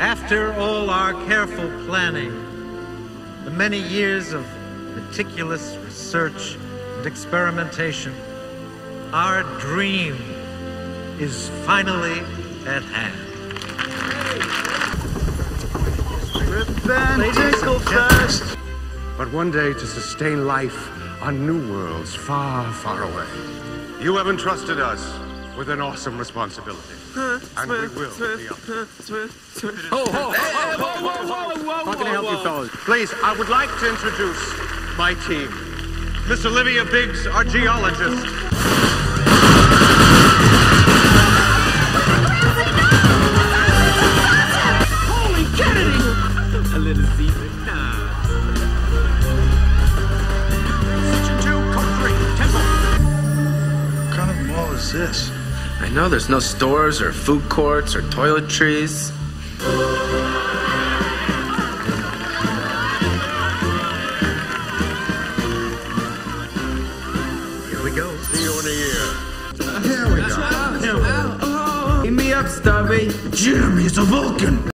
After all our careful planning, the many years of meticulous research and experimentation, our dream is finally at hand. Fast. But one day to sustain life on new worlds far, far away. You have entrusted us with an awesome responsibility. And we will be up. How can I help you, fellas? Please, I would like to introduce my team. Miss Olivia Biggs, our geologist. Holy Kennedy! A little secret. Nah. Section two, code three, temple. What kind of mall is this? I know there's no stores or food courts or toiletries. Here we go. See you in a year. Here we go. Here we go. Beam me up, Stubby. Jim, he's a Vulcan.